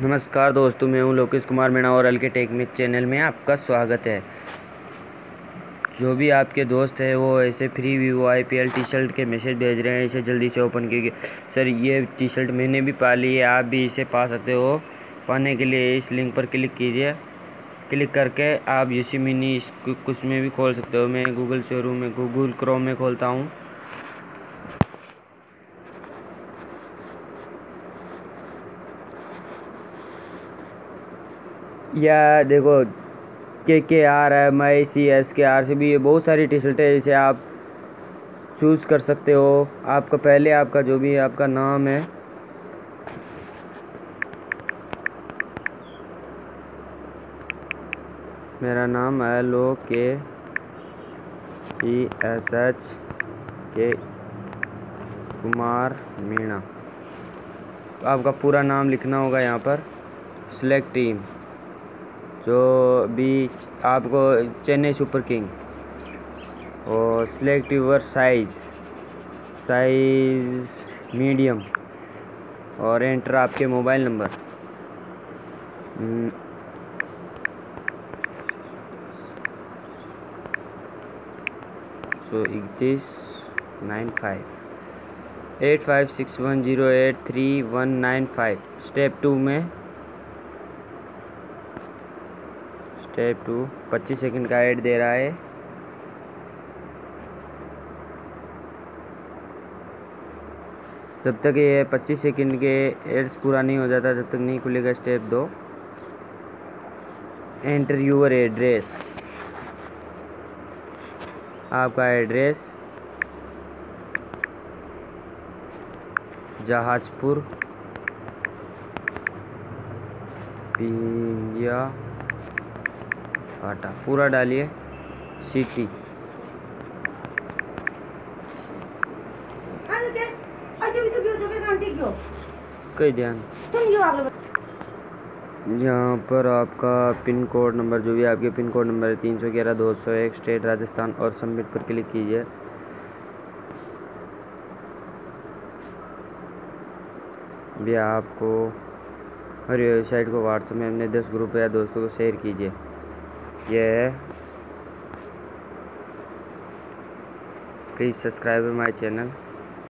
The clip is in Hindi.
नमस्कार दोस्तों, मैं हूँ लोकेश कुमार मीणा और एल के टेकमिक चैनल में आपका स्वागत है। जो भी आपके दोस्त है, वो ऐसे free Vivo I P L T shirt के मैसेज भेज रहे हैं, इसे जल्दी से ओपन कीजिए। सर, ये टी शर्ट मैंने भी पा ली है, आप भी इसे पा सकते हो। पाने के लिए इस लिंक पर क्लिक कीजिए। क्लिक करके आप यूसी मिनी कुछ में भी खोल सकते हो। मैं गूगल शोरूम में गूगल क्रोम में खोलता हूँ। या देखो K K R M I C S K R C B ये बहुत सारी टी शर्टें जिसे आप चूज़ कर सकते हो। आपका, पहले आपका जो भी आपका नाम है। मेरा नाम एल ओ के ई एस एच के कुमार मीणा। आपका पूरा नाम लिखना होगा यहाँ पर। सिलेक्ट टीम जो भी आपको चेन्नई सुपर किंग और select your size size medium और एंटर आपके मोबाइल नंबर। सो इकतीस, nine five, eight five six one zero eight three one nine five. Step two में स्टेप टू। पच्चीस सेकंड का ऐड दे रहा है। जब तक ये पच्चीस सेकंड के एड्स पूरा नहीं हो जाता तब तक नहीं खुलेगा स्टेप दो। एंटर यूर एड्रेस आपका एड्रेस। जहाजपुर। पिंगिया आटा। पूरा डालिए सीटी। कई ध्यान। यहाँ पर आपका पिन कोड नंबर जो भी आपके पिन कोड नंबर है तीन सौ ग्यारह दो सौ एक स्टेट राजस्थान और सबमिट पर क्लिक कीजिए। भी आपको हमारी वेबसाइट को व्हाट्सएप में अपने दस ग्रुप या दोस्तों को शेयर कीजिए। ये है। Please subscribe my channel